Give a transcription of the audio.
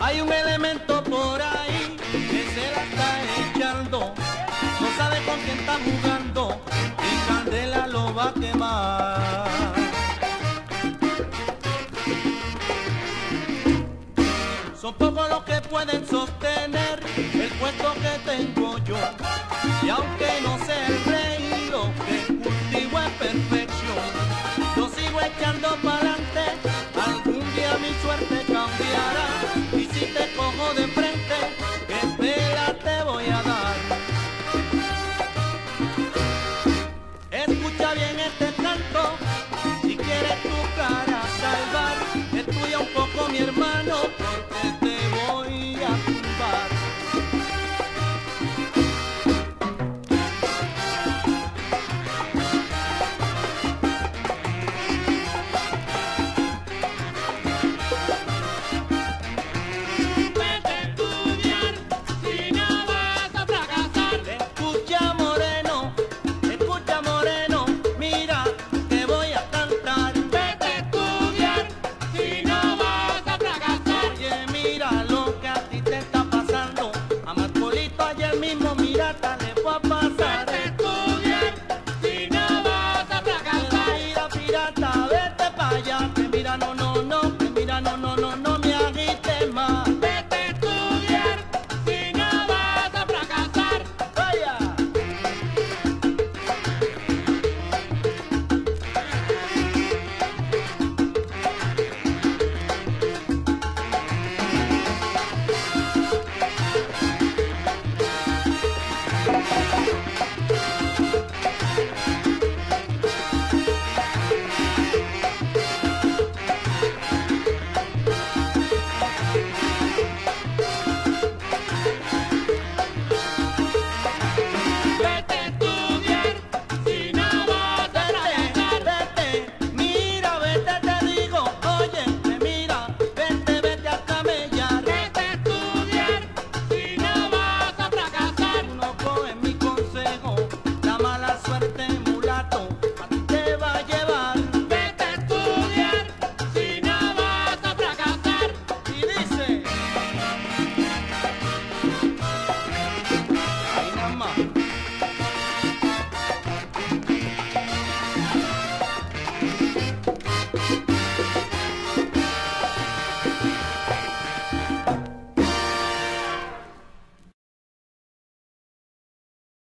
Hay un elemento por ahí que se la está echando, no sabe con quién está jugando y Candela lo va a quemar. Son pocos los que pueden sostener el puesto que tengo. Y aunque no sé el rey, lo cultivo es perfección. Yo sigo echando para adelante, algún día mi suerte cambiará. Y si te cojo de frente, no me